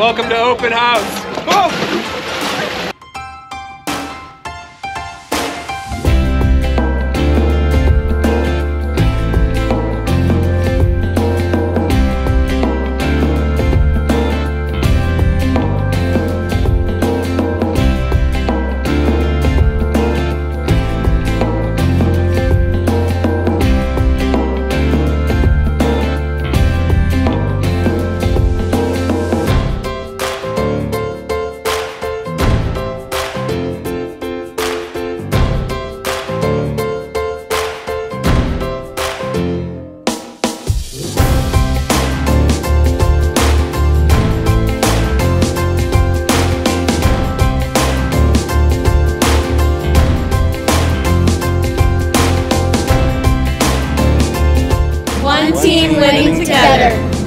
Welcome to open house. One team winning together.